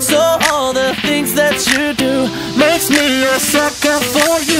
So all the things that you do makes me a sucker for you.